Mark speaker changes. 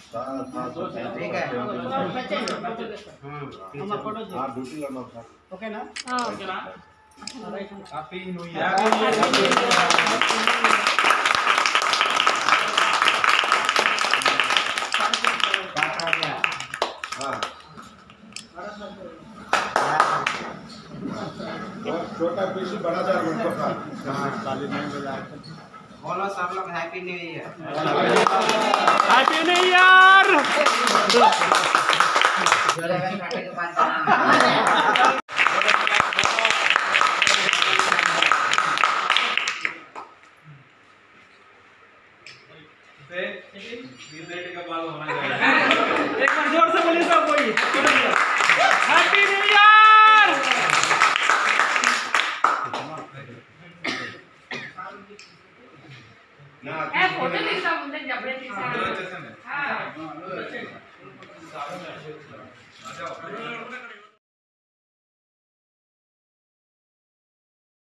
Speaker 1: ठीक है।
Speaker 2: आप ड्यूटी करना ओके
Speaker 3: ना ओके
Speaker 4: ना हैप्पी
Speaker 2: न्यू ईयर छोटा पीस बड़ा जार उनको का खाली नहीं मिला।
Speaker 1: बोलो सब लोग happy new year
Speaker 5: happy new year एक बार ज़ोर से बोलिए सब कोई।
Speaker 6: ఫోటో